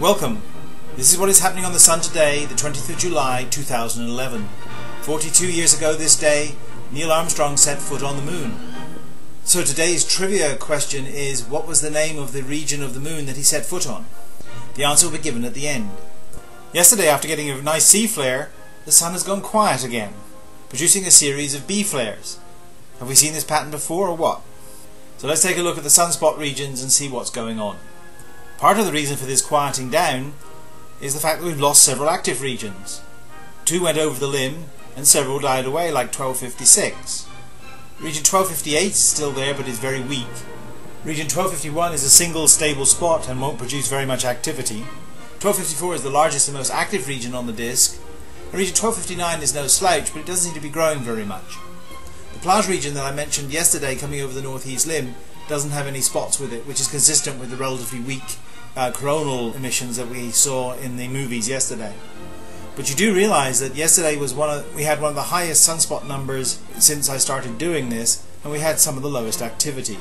Welcome. This is what is happening on the Sun today, the 20th of July 2011. 42 years ago this day, Neil Armstrong set foot on the moon. So today's trivia question is what was the name of the region of the moon that he set foot on? The answer will be given at the end. Yesterday, after getting a nice C flare, the Sun has gone quiet again, producing a series of B flares. Have we seen this pattern before or what? So let's take a look at the sunspot regions and see what's going on. Part of the reason for this quieting down is the fact that we've lost several active regions. Two went over the limb and several died away like 1256. Region 1258 is still there but is very weak. Region 1251 is a single stable spot and won't produce very much activity. 1254 is the largest and most active region on the disk. And region 1259 is no slouch but it doesn't seem to be growing very much. The Plage region that I mentioned yesterday coming over the northeast limb doesn't have any spots with it which is consistent with the relatively weak uh, coronal emissions that we saw in the movies yesterday. But you do realize that yesterday was one of we had one of the highest sunspot numbers since I started doing this, and we had some of the lowest activity.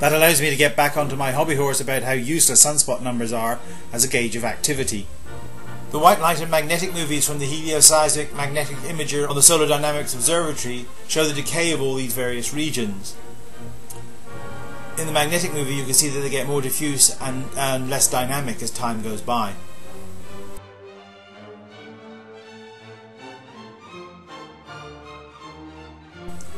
That allows me to get back onto my hobby horse about how useless sunspot numbers are as a gauge of activity. The white light and magnetic movies from the helioseismic magnetic imager on the Solar Dynamics Observatory show the decay of all these various regions in the magnetic movie you can see that they get more diffuse and, and less dynamic as time goes by.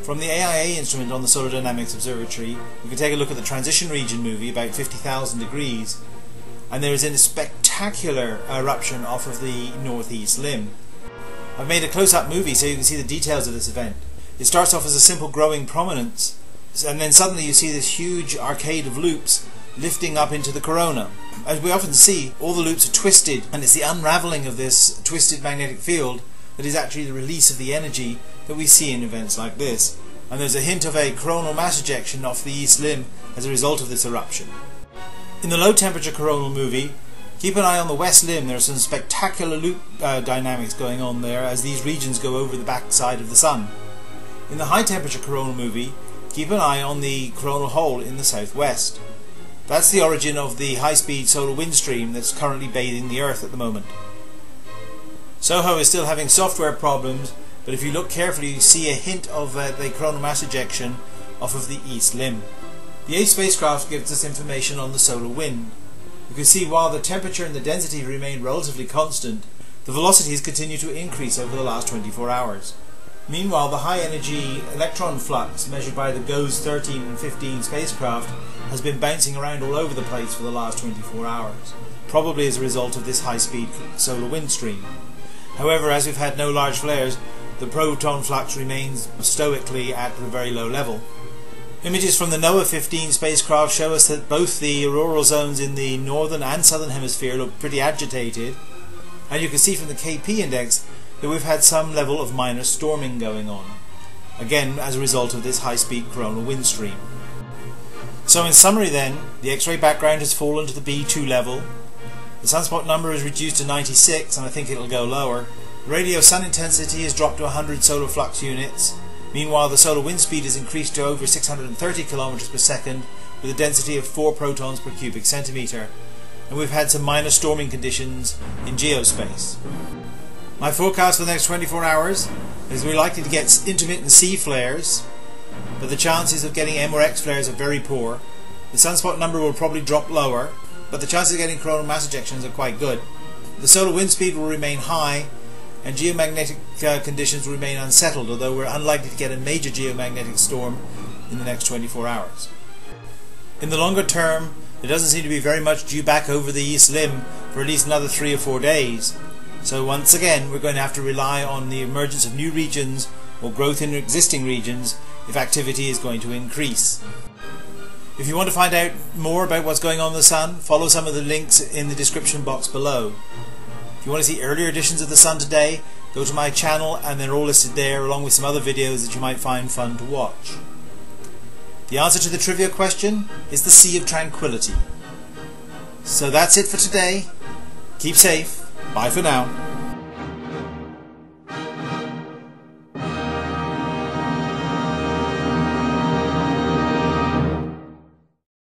From the AIA instrument on the Solar Dynamics Observatory, we can take a look at the transition region movie about 50,000 degrees, and there is a spectacular eruption off of the northeast limb. I've made a close-up movie so you can see the details of this event. It starts off as a simple growing prominence, and then suddenly you see this huge arcade of loops lifting up into the corona. As we often see, all the loops are twisted, and it's the unraveling of this twisted magnetic field that is actually the release of the energy that we see in events like this. And there's a hint of a coronal mass ejection off the east limb as a result of this eruption. In the low temperature coronal movie, keep an eye on the west limb. There are some spectacular loop uh, dynamics going on there as these regions go over the backside of the sun. In the high temperature coronal movie, keep an eye on the coronal hole in the southwest. That's the origin of the high-speed solar wind stream that's currently bathing the Earth at the moment. SOHO is still having software problems, but if you look carefully you see a hint of uh, the coronal mass ejection off of the east limb. The ACE spacecraft gives us information on the solar wind. You can see while the temperature and the density remain relatively constant, the velocities continue to increase over the last 24 hours. Meanwhile, the high energy electron flux measured by the GOES 13 and 15 spacecraft has been bouncing around all over the place for the last 24 hours, probably as a result of this high speed solar wind stream. However, as we've had no large flares, the proton flux remains stoically at a very low level. Images from the NOAA 15 spacecraft show us that both the auroral zones in the northern and southern hemisphere look pretty agitated, and you can see from the KP index that we've had some level of minor storming going on, again as a result of this high-speed coronal wind stream. So in summary then, the X-ray background has fallen to the B2 level, the sunspot number is reduced to 96 and I think it'll go lower, radio sun intensity has dropped to 100 solar flux units, meanwhile the solar wind speed has increased to over 630 km per second with a density of 4 protons per cubic centimetre, and we've had some minor storming conditions in geospace. My forecast for the next 24 hours is we're likely to get intermittent C flares, but the chances of getting M or X flares are very poor. The sunspot number will probably drop lower, but the chances of getting coronal mass ejections are quite good. The solar wind speed will remain high, and geomagnetic uh, conditions remain unsettled, although we're unlikely to get a major geomagnetic storm in the next 24 hours. In the longer term, there doesn't seem to be very much due back over the east limb for at least another three or four days, so once again, we're going to have to rely on the emergence of new regions or growth in existing regions if activity is going to increase. If you want to find out more about what's going on in the Sun, follow some of the links in the description box below. You want to see earlier editions of the Sun today, go to my channel and they're all listed there along with some other videos that you might find fun to watch. The answer to the trivia question is the Sea of Tranquility. So that's it for today. Keep safe Bye for now.